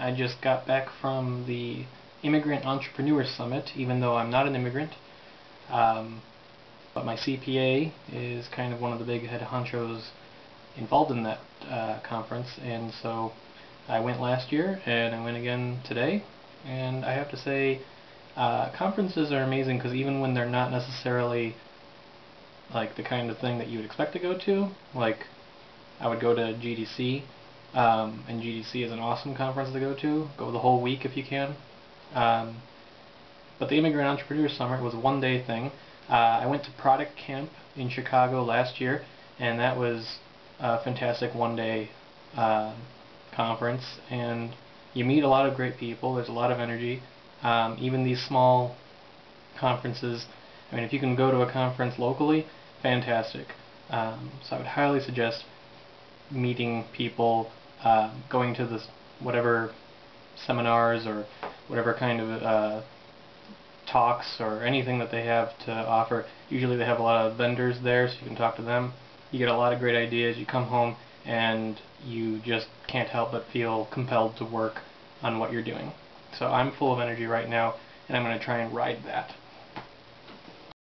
I just got back from the Immigrant Entrepreneur Summit, even though I'm not an immigrant. Um, but my CPA is kind of one of the big head honchos involved in that uh, conference, and so I went last year, and I went again today, and I have to say, uh, conferences are amazing because even when they're not necessarily like the kind of thing that you would expect to go to, like I would go to GDC, um, and GDC is an awesome conference to go to. Go the whole week if you can. Um, but the Immigrant Entrepreneur Summit was a one-day thing. Uh, I went to Product Camp in Chicago last year, and that was a fantastic one-day uh, conference. And you meet a lot of great people. There's a lot of energy. Um, even these small conferences. I mean, if you can go to a conference locally, fantastic. Um, so I would highly suggest meeting people, uh, going to this whatever seminars or whatever kind of uh, talks or anything that they have to offer. Usually they have a lot of vendors there so you can talk to them. You get a lot of great ideas. You come home and you just can't help but feel compelled to work on what you're doing. So I'm full of energy right now and I'm going to try and ride that.